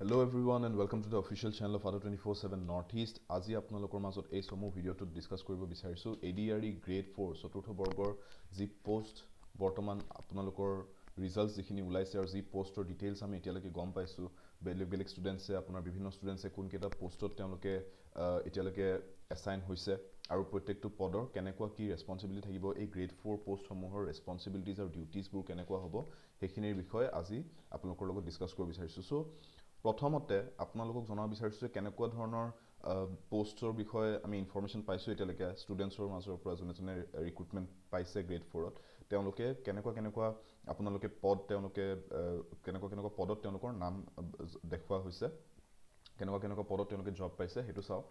Hello' everyone and welcome to the official channel of other twenty four seven north east আজি আপোনালোকৰ মাজত এই চমু ভিডিঅ'টোত ডিছকাছ কৰিব বিচাৰিছোঁ। A D R E grade four চতুৰ্থ বৰ্গৰ যি পষ্ট বৰ্তমান আপোনালোকৰ ৰিজাল্টছ যিখিনি ওলাইছে আৰু যি পষ্টৰ ডিটেইলছ আমি এতিয়ালৈকে গম পাইছোঁ। বেলেগ বেলেগ ষ্টুডেণ্টছে আপোনাৰ বিভিন্ন ষ্টুডেণ্টছে কোনকেইটা পষ্টত তেওঁলোকে এতিয়ালৈকে এছাইন হৈছে আৰু প্ৰত্যেকটো পদৰ কেনেকুৱা কি ৰেচপনচিবিলিটি থাকিব এই গ্ৰেড ফ'ৰ পষ্টসমূহৰ ৰেচপনচিবিলিটিজ আৰু ডিউটিজবোৰ কেনেকুৱা হ'ব সেইখিনিৰ বিষয়ে আজি আপোনালোকৰ লগত ডিছকাছ কৰিব বিচাৰিছোঁ। চ' প্ৰথমতে আপোনালোকক জনাব বিচাৰিছোঁ যে কেনেকুৱা ধৰণৰ পষ্টৰ বিষয়ে আমি ইনফৰ্মেশ্যন পাইছোঁ এতিয়ালৈকে ষ্টুডেণ্টছৰ মাজৰ পৰা যোনে যোনে ৰিক্ৰুটমেণ্ট পাইছে গ্ৰেড ফ'ৰত তেওঁলোকে কেনেকুৱা কেনেকুৱা আপোনালোকে পদ তেওঁলোকে কেনেকুৱা কেনেকুৱা পদত তেওঁলোকৰ নাম দেখুওৱা হৈছে কেনেকুৱা কেনেকুৱা পদত তেওঁলোকে জব পাইছে সেইটো চাওঁ।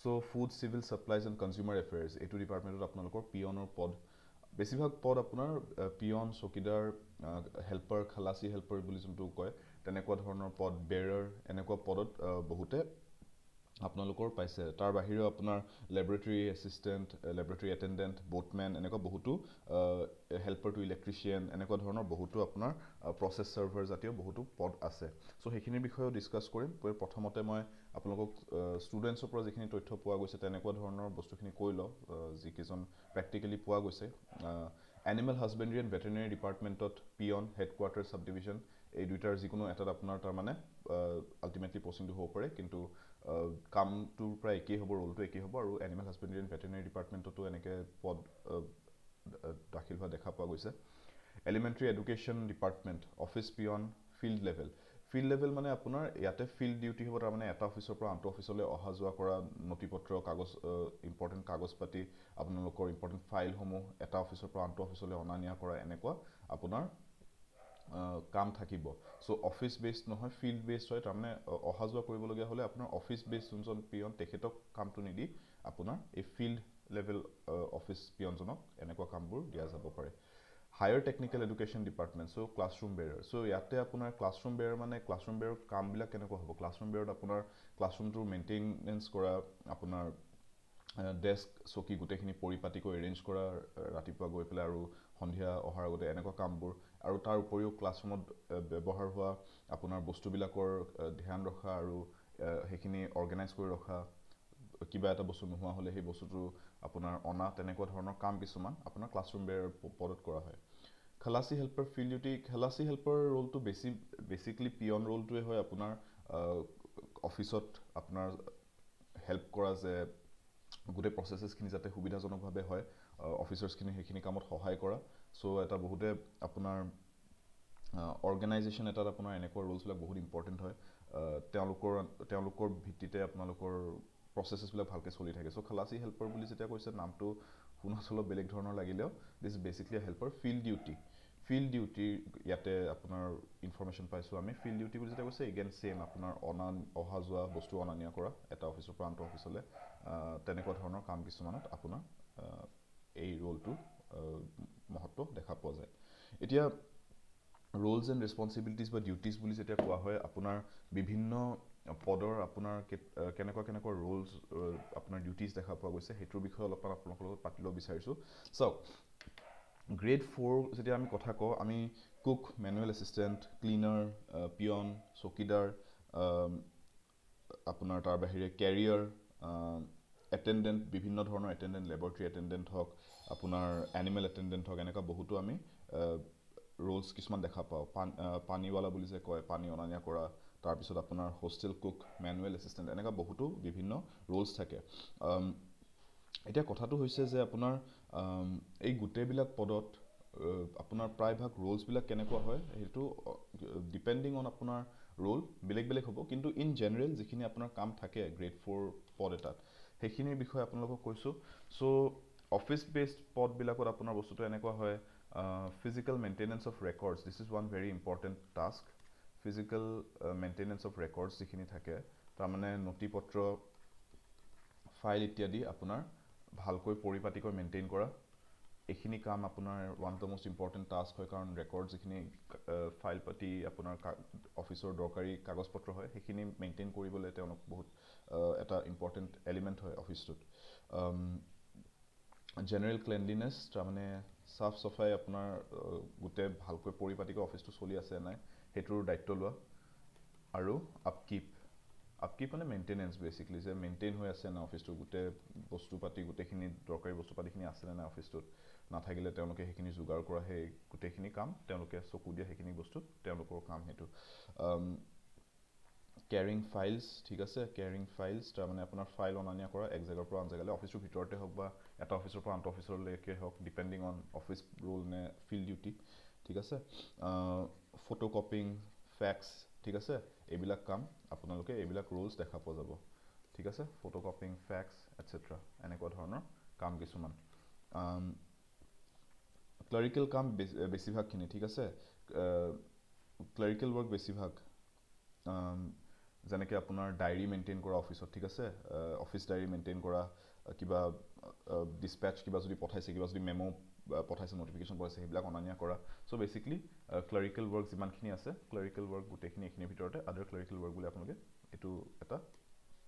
So' food civil supplies and consumer affairs এইটো ডিপাৰ্টমেণ্টত আপোনালোকৰ পিয়নৰ পদ। বেছিভাগ পদ আপোনাৰ পিয়ন চকীদাৰ হেল্পাৰ খালাচী হেল্পাৰ বুলি যোনটো কয় তেনেকুৱা ধৰণৰ পদ বেৰাৰ এনেকুৱা পদত বহুতে আপোনালোকৰ পাইছে। তাৰ বাহিৰেও আপোনাৰ laboratory assistant laboratory attendant boatman এনেকুৱা বহুতো হেল্পাৰ টু ইলেক্ট্ৰিচিয়ান এনেকুৱা ধৰণৰ বহুতো আপোনাৰ প্ৰচেছ ছাৰ্ভাৰ জাতীয় বহুতো পদ আছে। চ' সেইখিনিৰ বিষয়েও ডিছকাছ কৰিম। প্ৰথমতে মই আপোনালোকক ষ্টুডেণ্টছৰ পৰা যিখিনি তথ্য পোৱা গৈছে তেনেকুৱা ধৰণৰ বস্তুখিনি কৈ লওঁ যিকেইজন প্ৰেক্টিকেলি পোৱা গৈছে। এনিমেল হাজবেণ্ডৰী এণ্ড ভেটেনেৰী ডিপাৰ্টমেণ্টত পিয়ন হেডকোৱাৰ্টাৰ ছাব ডিভিজন এই দুইটাৰ যিকোনো এটাত আপোনাৰ তাৰমানে আল্টিমেটলি পষ্টিংটো হ'ব পাৰে কিন্তু কামটোৰ প্ৰায় একেই হ'ব ৰোলটো একেই হ'ব আৰু এনিমেল হাজবেণ্ডৰী এণ্ড ভেটেনেৰী ডিপাৰ্টমেণ্টতো এনেকৈ পদ দাখিল হোৱা দেখা পোৱা গৈছে। Elementary education department office peon field level field level মানে আপোনাৰ ইয়াতে ফিল্ড ডিউটি হ'ব তাৰমানে এটা অফিচৰ পৰা আনটো অফিচলৈ অহা যোৱা কৰা নথি পত্ৰ কাগজ ইম্পৰ্টেণ্ট কাগজ পাতি আপোনালোকৰ ইম্পৰ্টেণ্ট ফাইলসমূহ এটা অফিচৰ পৰা আনটো অফিচলৈ অনা নিয়া কৰা এনেকুৱা আপোনাৰ কাম থাকিব। চ' অফিচ বেছড নহয় ফিল্ড বেছড হয় তাৰমানে অহা যোৱা কৰিবলগীয়া হ'লে আপোনাৰ অফিচ বেছড যোনজন পিয়ন তেখেতক কামটো নিদি আপোনাৰ এই ফিল্ড লেভেল অফিচ পিয়নজনক এনেকুৱা কামবোৰ দিয়া যাব পাৰে। Higher technical education department so' classroom bearer so' ইয়াতে আপোনাৰ ক্লাছৰুম বেয়াৰ মানে ক্লাছৰুম বেয়াৰ কামবিলাক কেনেকুৱা হ'ব? ক্লাছৰুম বেয়াৰত আপোনাৰ ক্লাছৰুমটোৰ মেইনটেনেঞ্চ কৰা আপোনাৰ ডেস্ক চকী গোটেইখিনি পৰিপাটিকৈ এৰেঞ্জ কৰা ৰাতিপুৱা গৈ পেলাই আৰু সন্ধিয়া অহাৰ আগতে এনেকুৱা কামবোৰ। আৰু তাৰ উপৰিও ক্লাছৰুমত ব্যৱহাৰ হোৱা আপোনাৰ বস্তুবিলাকৰ ধ্যান ৰখা আৰু সেইখিনি অৰ্গেনাইজ কৰি ৰখা কিবা এটা বস্তু নোহোৱা হ'লে সেই বস্তুটো আপোনাৰ অনা তেনেকুৱা ধৰণৰ কাম কিছুমান আপোনাৰ ক্লাছৰুম বেয়াৰ পদত কৰা হয়। খালাচী হেল্পাৰ ফিল্ড ডিউটি খালাচী হেল্পাৰ ৰোলটো বেছি বেচিকলি পিয়ন ৰোলটোৱে হয় আপোনাৰ অফিচত আপোনাৰ হেল্প কৰা যে গোটেই প্ৰচেছেছখিনি যাতে সুবিধাজনকভাৱে হয় অফিচাৰ্ছখিনি সেইখিনি কামত সহায় কৰা। চ' এটা বহুতে আপোনাৰ অৰ্গেনাইজেশ্যন এটাত আপোনাৰ এনেকুৱা ৰোলছবিলাক বহুত ইম্পৰ্টেণ্ট হয়। তেওঁলোকৰ তেওঁলোকৰ ভিত্তিতে আপোনালোকৰ প্ৰচেছেছবিলাক ভালকৈ চলি থাকে। চ' খালাচী হেল্পাৰ বুলি যেতিয়া কৈছে নামটো শুনাত অলপ বেলেগ ধৰণৰ লাগিলেও this basically helper field duty field ডিউটিৰ ইয়াতে আপোনাৰ ইনফৰ্মেশ্যন পাইছোঁ আমি। ফিল্ড ডিউটি বুলি যেতিয়া কৈছে এগেইন ছেইম আপোনাৰ অনা অহা যোৱা বস্তু অনা নিয়া কৰা এটা অফিচৰ পৰা আনটো অফিচলৈ তেনেকুৱা ধৰণৰ কাম কিছুমানত আপোনাৰ এই ৰোলটো মহত্ব দেখা পোৱা যায়। এতিয়া ৰোলছ এণ্ড ৰেচপনচিবিলিটিজ বা ডিউটিজ বুলি যেতিয়া কোৱা হয় আপোনাৰ বিভিন্ন পদৰ আপোনাৰ কেনেকুৱা কেনেকুৱা ৰোলছ আপোনাৰ ডিউটিজ দেখা পোৱা গৈছে সেইটোৰ বিষয়ে অলপমান আপোনালোকৰ লগত পাতি ল'ব বিচাৰিছোঁ। চাওক গ্ৰেড ফ'ৰ যেতিয়া আমি কথা কওঁ আমি cook manual assistant cleaner peon চকীদাৰ আপোনাৰ তাৰ বাহিৰে কেৰিয়াৰ এটেণ্ডেণ্ট বিভিন্ন ধৰণৰ এটেণ্ডেণ্ট লেবৰেটৰী এটেণ্ডেণ্ট হওক আপোনাৰ এনিমেল এটেণ্ডেণ্ট হওক এনেকুৱা বহুতো আমি ৰোলছ কিছুমান দেখা পাওঁ। পান পানীৱালা বুলি যে কয় পানী অনা নিয়া কৰা তাৰপিছত আপোনাৰ হোষ্টেল কুক মেনুৱেল এছিষ্টেণ্ট এনেকুৱা বহুতো বিভিন্ন ৰোলছ থাকে। এতিয়া কথাটো হৈছে যে আপোনাৰ এই গোটেইবিলাক পদত আপোনাৰ প্ৰায়ভাগ ৰোলছবিলাক কেনেকুৱা হয় সেইটো ডিপেণ্ডিং অন আপোনাৰ ৰোল বেলেগ বেলেগ হ'ব। কিন্তু ইন জেনেৰেল যিখিনি আপোনাৰ কাম থাকে গ্ৰেড ফ'ৰ পদ এটাত সেইখিনিৰ বিষয়ে আপোনালোকক কৈছোঁ। চ' অফিচ বেছড পদবিলাকত আপোনাৰ বস্তুটো এনেকুৱা হয় physical maintenance of records this is one very important task physical maintenance of records যিখিনি থাকে তাৰমানে নথি পত্ৰ ফাইল ইত্যাদি আপোনাৰ ভালকৈ পৰিপাটিকৈ মেইনটেইন কৰা। এইখিনি কাম আপোনাৰ one of the most important task হয় কাৰণ ৰেকৰ্ড যিখিনি ফাইল পাতি আপোনাৰ অফিচৰ দৰকাৰী কাগজ পত্ৰ হয় সেইখিনি মেইনটেইন কৰিবলৈ তেওঁলোক বহুত এটা ইম্পৰ্টেণ্ট এলিমেণ্ট হয় অফিচটোত জেনেৰেল ক্লেনলিনেছ তাৰমানে চাফ চাফাই আপোনাৰ গোটেই ভালকৈ পৰিপাটিকৈ অফিচটো চলি আছে নাই সেইটোৰ দায়িত্ব লোৱা আৰু আপকিপ আপকিপ মানে মেইনটেনেঞ্চ বেচিকেলি যে মেইনটেইন হৈ আছে নাই অফিচটো গোটেই বস্তু পাতি গোটেইখিনি দৰকাৰী বস্তু পাতিখিনি আছেনে নাই অফিচটোত নাথাকিলে তেওঁলোকে সেইখিনি যোগাৰ কৰা সেই গোটেইখিনি কাম তেওঁলোকে চকু দিয়া সেইখিনি বস্তুত তেওঁলোকৰ কাম সেইটো। কেয়াৰিং ফাইলছ ঠিক আছে? কেয়াৰিং ফাইলছ তাৰমানে আপোনাৰ ফাইল অনা নিয়া কৰা এক জেগাৰ পৰা আন জেগালৈ অফিচটোৰ ভিতৰতে হওক বা এটা অফিচৰ পৰা আনটো অফিচলৈকে হওক ডিপেণ্ডিং অন অফিচ ৰোল নে ফিল্ড ডিউটি ঠিক আছে? ফটো কপিং ফেক্স ঠিক আছে? এইবিলাক কাম আপোনালোকে এইবিলাক ৰোলছ দেখা পোৱা যাব। ঠিক আছে? ফটো কপিং ফেক্স এটচেট্ৰা এনেকুৱা ধৰণৰ কাম কিছুমান। ক্লাৰিকেল কাম বেছিভাগখিনি ঠিক আছে? ক্লাৰিকেল ৱৰ্ক বেছিভাগ যেনেকৈ আপোনাৰ ডায়েৰী মেইনটেইন কৰা অফিচত ঠিক আছে? অফিচ ডায়েৰী মেইনটেইন কৰা কিবা ডিছপেচ কিবা যদি পঠাইছে কিবা যদি মেম' পঠাইছে নটিফিকেশ্যন পঠাইছে সেইবিলাক অনা নিয়া কৰা চ' বেচিকেলি ক্লাৰিকেল ৱৰ্ক যিমানখিনি আছে ক্লাৰিকেল ৱৰ্ক গোটেইখিনি এইখিনিৰ ভিতৰতে আদাৰ ক্লাৰিকেল ৱৰ্ক বুলি আপোনালোকে এইটো এটা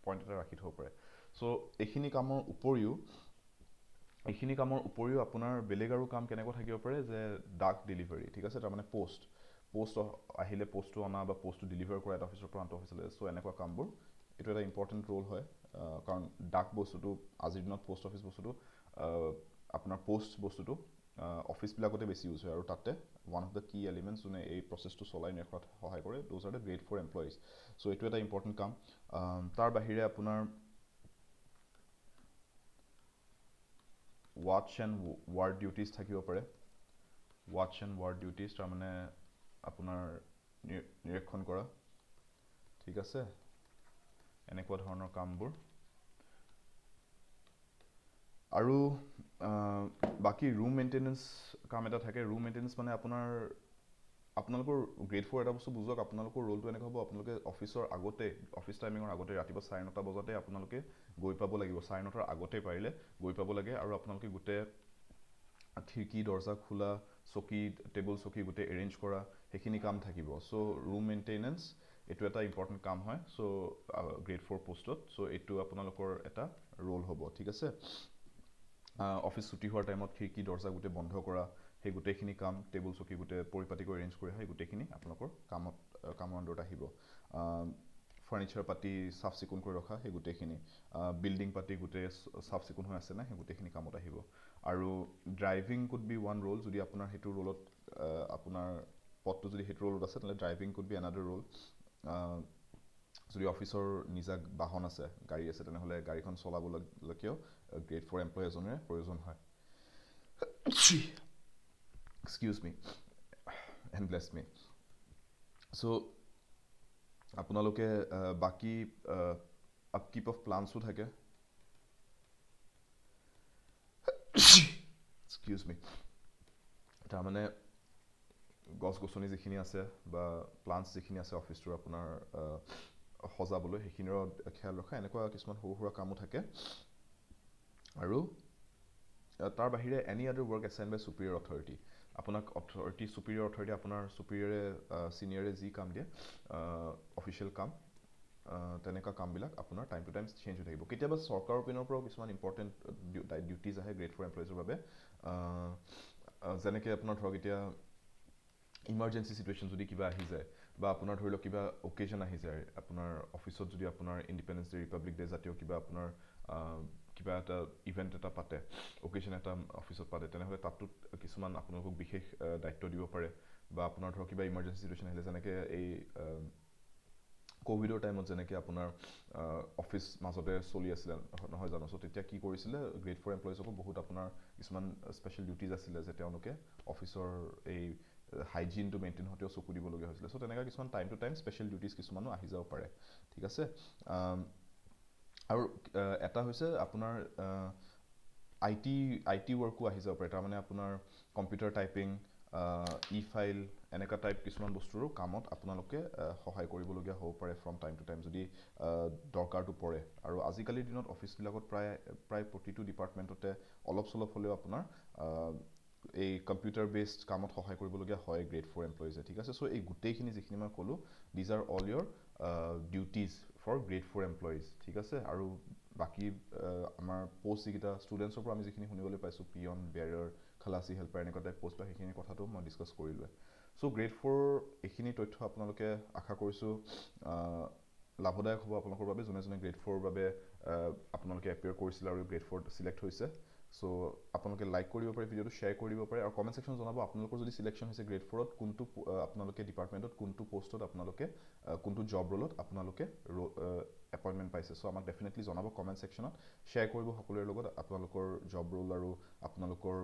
পইণ্ট এটা ৰাখি থ'ব পাৰে। চ' এইখিনি কামৰ উপৰিও এইখিনি কামৰ উপৰিও আপোনাৰ বেলেগ আৰু কাম কেনেকুৱা থাকিব পাৰে যে ডাক ডেলিভাৰী ঠিক আছে? তাৰমানে পষ্ট পষ্ট আহিলে পষ্টটো অনা বা পষ্টটো ডেলিভাৰ কৰা এটা অফিচৰ পৰা আনটো অফিচলৈ চ' এনেকুৱা কামবোৰ এইটো এটা ইম্পৰ্টেণ্ট ৰোল হয় কাৰণ ডাক বস্তুটো আজিৰ দিনত পষ্ট অফিচ বস্তুটো আপোনাৰ পষ্ট বস্তুটো অফিচবিলাকতে বেছি ইউজ হয় আৰু তাতে one of the key elements যোনে এই প্ৰচেছটো চলাই নিয়াত সহায় কৰে those are the grade four employees so' এইটো এটা ইম্পৰ্টেণ্ট কাম। তাৰ বাহিৰে আপোনাৰ ৱাটছ এণ্ড ৱাৰ্ড ডিউটিজ থাকিব পাৰে। ৱাটছ এণ্ড ৱাৰ্ড ডিউটিজ তাৰমানে আপোনাৰ নিৰীক্ষণ কৰা। ঠিক আছে? এনেকুৱা ধৰণৰ কামবোৰ। আৰু বাকী ৰুম মেইনটেনেঞ্চ কাম এটা থাকে। ৰুম মেইনটেনেঞ্চ মানে আপোনাৰ আপোনালোকৰ গ্ৰেড ফ'ৰ এটা বস্তু বুজক আপোনালোকৰ ৰোলটো এনেকুৱা হ'ব আপোনালোকে অফিচৰ আগতে অফিচ টাইমিঙৰ আগতে ৰাতিপুৱা চাৰে নটা বজাতে আপোনালোকে গৈ পাব লাগিব। চাৰে নটাৰ আগতে পাৰিলে গৈ পাব লাগে আৰু আপোনালোকে গোটেই খিৰিকী দৰ্জা খোলা চকী টেবুল চকী গোটেই এৰেঞ্জ কৰা সেইখিনি কাম থাকিব। চ' ৰুম মেইনটেনেঞ্চ এইটো এটা ইম্পৰ্টেণ্ট কাম হয়। চ' গ্ৰেড ফ'ৰ পষ্টত চ' এইটো আপোনালোকৰ এটা ৰোল হ'ব। ঠিক আছে? অফিচ ছুটি হোৱাৰ টাইমত খিৰিকী দৰ্জা গোটেই বন্ধ কৰা সেই গোটেইখিনি কাম টেবুল চকী গোটেই পৰিপাটি কৰি এৰেঞ্জ কৰি হয় গোটেইখিনি আপোনালোকৰ কামত কামৰ আণ্ডাৰত আহিব। ফাৰ্ণিচাৰ পাতি চাফ চিকুণ কৰি ৰখা সেই গোটেইখিনি। বিল্ডিং পাতি গোটেই চাফ চিকুণ হৈ আছে নাই সেই গোটেইখিনি কামত আহিব। আৰু driving could be one role যদি আপোনাৰ সেইটো ৰোলত আপোনাৰ পদটো যদি সেইটো ৰোলত আছে তেনেহ'লে driving could be another role যদি অফিচৰ নিজা বাহন আছে গাড়ী আছে তেনেহ'লে গাড়ীখন চলাবলৈকেও গ্ৰেড ফ'ৰ এমপ্লয় এজনেৰে প্ৰয়োজন হয়। Excuse me and bless me so' আপোনালোকে বাকী আপকিপ অফ প্লানছো থাকে। এক্সকিউজ মি তাৰমানে গছ গছনি যিখিনি আছে বা প্লাণ্টছ যিখিনি আছে অফিচটোৰ আপোনাৰ সজাবলৈ সেইখিনিৰো খেয়াল ৰখা এনেকুৱা কিছুমান সৰু সুৰা কামো থাকে। আৰু তাৰ বাহিৰে any other work assign by superior authority আপোনাক অথৰিটি চুপিৰিয়ৰ অথৰিটি আপোনাৰ চুপিৰিয়ৰে ছিনিয়ৰে যি কাম দিয়ে অফিচিয়েল কাম তেনেকুৱা কামবিলাক আপোনাৰ টাইম টু টাইম চেঞ্জ হৈ থাকিব। কেতিয়াবা চৰকাৰৰ পিনৰ পৰাও কিছুমান ইম্পৰ্টেণ্ট ডিউটিজ আহে গ্ৰেট ফৰ এমপ্লয়িজৰ বাবে। যেনেকৈ আপোনাৰ ধৰক এতিয়া ইমাৰ্জেঞ্চি চিটুৱেশ্যন যদি কিবা আহি যায় বা আপোনাৰ ধৰি লওক কিবা অকেজন আহি যায় আপোনাৰ অফিচত যদি আপোনাৰ ইণ্ডিপেণ্ডেঞ্চ ডে ৰিপাব্লিক ডে জাতীয় কিবা আপোনাৰ কিবা এটা ইভেণ্ট এটা পাতে অকেজন এটা অফিচত পাতে তেনেহ'লে তাতো কিছুমান আপোনালোকক বিশেষ দায়িত্ব দিব পাৰে। বা আপোনাৰ ধৰক কিবা ইমাৰ্জেঞ্চি চিটুৱেশ্যন আহিলে যেনেকৈ এই ক'ভিডৰ টাইমত যেনেকৈ আপোনাৰ অফিচ মাজতে চলি আছিলে নহয় জানো? চ' তেতিয়া কি কৰিছিলে গ্ৰেট ফৰ এমপ্লয়িজকো বহুত আপোনাৰ কিছুমান স্পেচিয়েল ডিউটিজ আছিলে যে তেওঁলোকে অফিচৰ এই হাইজিনটো মেইনটেইন হওঁতেও চকু দিবলগীয়া হৈছিলে। চ' তেনেকুৱা কিছুমান time to time special duties কিছুমানো আহি যাব পাৰে। ঠিক আছে? আৰু এটা হৈছে আপোনাৰ আই টি আই টি ৱৰ্কো আহি যাব পাৰে। তাৰমানে আপোনাৰ কম্পিউটাৰ টাইপিং ই ফাইল এনেকুৱা টাইপ কিছুমান বস্তুৰো কামত আপোনালোকে সহায় কৰিবলগীয়া হ'ব পাৰে ফ্ৰম টাইম টু টাইম যদি দৰকাৰটো পৰে। আৰু আজিকালিৰ দিনত অফিচবিলাকত প্ৰায় প্ৰায় প্ৰতিটো ডিপাৰ্টমেণ্টতে অলপ চলপ হ'লেও আপোনাৰ এই কম্পিউটাৰ বেছড কামত সহায় কৰিবলগীয়া হয় গ্ৰেড ফ'ৰ এমপ্লয়িজে ঠিক আছে? চ' এই গোটেইখিনি যিখিনি মই ক'লোঁ these are all your duties for grade four employees ঠিক আছে? আৰু বাকী আমাৰ পষ্ট যিকেইটা ষ্টুডেণ্টছৰ পৰা আমি যিখিনি শুনিবলৈ পাইছোঁ পিয়ন বেৰিয়াৰ খালাচী হেল্পাৰ এনেকুৱা টাইপ পষ্ট বা সেইখিনি কথাটো মই ডিছকাছ কৰিলোৱে। চ' গ্ৰেড ফ'ৰ এইখিনি তথ্য আপোনালোকে আশা কৰিছোঁ লাভদায়ক হ'ব আপোনালোকৰ বাবে। যোনে যোনে গ্ৰেড ফ'ৰৰ বাবে আপোনালোকে এপিয়াৰ কৰিছিলে আৰু গ্ৰেড ফ'ৰ চিলেক্ট হৈছে চ' আপোনালোকে লাইক কৰিব পাৰে ভিডিঅ'টো শ্বেয়াৰ কৰি দিব পাৰে আৰু কমেণ্ট ছেকশ্যন জনাব আপোনালোকৰ যদি চিলেকশ্যন হৈছে গ্ৰেড ফ'ৰত কোনটো আপোনালোকে ডিপাৰ্টমেণ্টত কোনটো পষ্টত আপোনালোকে কোনটো জব ৰ'লত আপোনালোকে এপইণ্টমেণ্ট পাইছে। চ' আমাক ডেফিনেটলি জনাব কমেণ্ট ছেকশ্যনত শ্বেয়াৰ কৰিব সকলোৰে লগত আপোনালোকৰ জব ৰ'ল আৰু আপোনালোকৰ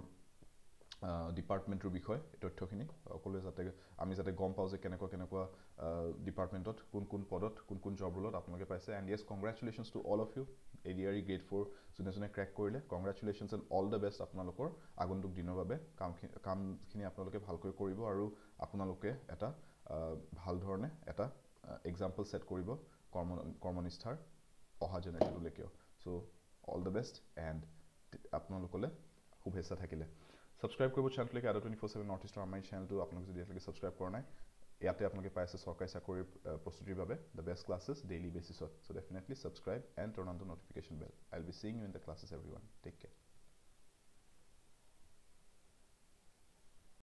ডিপাৰ্টমেণ্টটোৰ বিষয়ে তথ্যখিনি। সকলোৱে যাতে আমি যাতে গম পাওঁ যে কেনেকুৱা কেনেকুৱা ডিপাৰ্টমেণ্টত কোন কোন পদত কোন কোন জব ৰোলত আপোনালোকে পাইছে। And yes congratulations to all of you A D R E grade four যোনে যোনে ক্ৰেক কৰিলে। Congratulations and all the best আপোনালোকৰ আগন্তুক দিনৰ বাবে। কামখিনি কামখিনি আপোনালোকে ভালকৈ কৰিব আৰু আপোনালোকে এটা ভাল ধৰণে এটা এক্সাম্পল ছেট কৰিব কৰ্ম কৰ্মনিষ্ঠাৰ অহা জেনেৰেশ্যনলৈকেও so' all the best and আপোনালোকলৈ শুভেচ্ছা থাকিলে। ছাবস্ক্ৰাইব কৰিব চেনেলটোলৈকে আদা টুৱেণ্টি ফ'ৰ ছেভেন নৰ্থ ইষ্টৰ আমাৰ চেনেলটো আপোনালোকে যদি এতিয়ালৈকে ছাবস্ক্ৰাইব কৰা নাই ইয়াতে আপোনালোকে পাই আছে চৰকাৰী চাকৰিৰ প্ৰস্তুতিৰ বাবে দ্য বেষ্ট ক্লাছেছ ডেইলি বেচিছত so' definitely subscribe and turn on the notification bell I will be seeing you in the classes everyone take care